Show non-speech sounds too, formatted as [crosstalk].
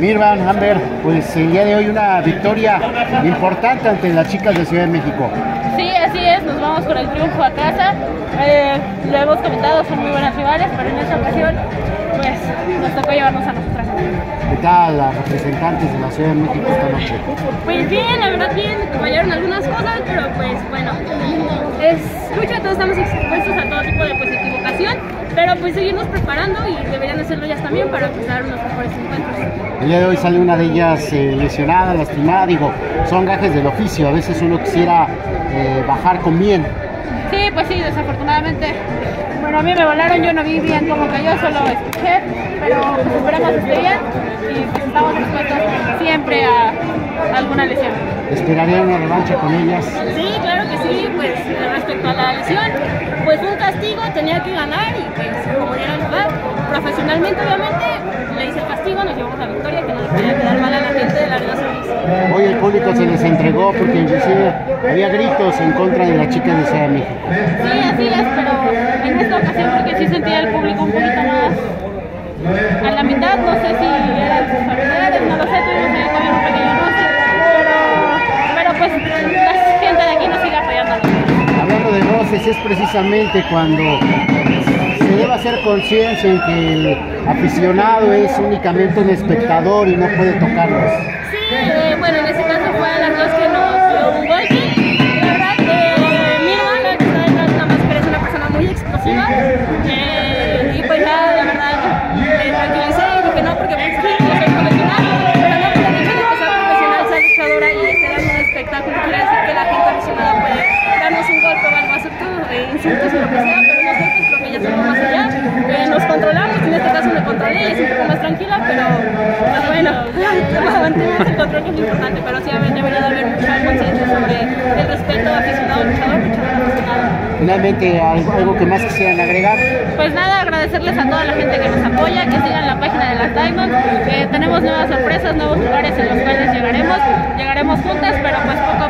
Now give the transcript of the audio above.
Mirvan, Amber, pues el día de hoy una victoria importante ante las chicas de Ciudad de México. Sí, así es, nos vamos con el triunfo a casa. Eh, lo hemos comentado, son muy buenas rivales, pero en esta ocasión pues nos tocó llevarnos a nosotras. ¿Qué tal las representantes de la Ciudad de México esta noche? Pues bien, la verdad bien, fallaron algunas cosas, pero pues bueno, es lucha, todos estamos expuestos a todo tipo de pues, equivocación, pero pues seguirnos preparando y deberían hacerlo ellas también para pues, dar unos mejores encuentros. El día de hoy sale una de ellas eh, lesionada, lastimada, digo, son gajes del oficio, a veces uno quisiera eh, bajar con bien. Sí, pues sí, desafortunadamente. Bueno, a mí me volaron, yo no vi bien cómo cayó, solo escuché, pero pues esperamos esté bien y pues estamos dispuestos siempre a alguna lesión. ¿Esperaría una revancha con ellas? Sí, claro que sí, pues respecto a la lesión, pues un castigo, tenía que ganar y pues como el lugar, profesionalmente obviamente, le hice el castigo, nos llevamos la victoria, que no le podía quedar mal a la gente de la Arena Solís. Hoy el público se les entregó porque inclusive había gritos en contra de las chicas de Ciudad de México. Sí, así es, pero en esta ocasión porque sí sentía el público un poquito más a la mitad, no sé si eran sus familiares, no lo sé, tuvimos ahí también un pequeño roce, pero, pero pues la gente de aquí nos sigue apoyando. Hablando de voces, es precisamente cuando debe hacer conciencia en que el aficionado es únicamente un espectador y no puede tocarlos. Sí, eh, bueno, en ese caso fue a las dos que nos dio un golpe. La verdad, eh, mi hermana que está detrás nada más que es una persona muy explosiva. Eh, y pues ya, la verdad, me tranquilicé y dije no, porque pues yo soy profesional, pero no por el hecho de que profesional, sea luchadora y esté dando un espectáculo, quiere decir que la gente aficionada puede darnos un golpe o algo, todo, eh, insultos o lo que sea, pero nosotros creo que ya somos más allá. Eh, nos controlamos, en este caso me controlé y es un poco más tranquila, pero pues bueno, [laughs] mantuvimos el control que es importante, pero sí debería de haber mucha conciencia sobre el respeto aficionado, luchador, luchador aficionado. Finalmente, algo, algo que más quisieran agregar. Pues nada, agradecerles a toda la gente que nos apoya, que sigan la página de las Diamond, que tenemos nuevas sorpresas, nuevos lugares en los cuales llegaremos, llegaremos juntas, pero pues poco a poco.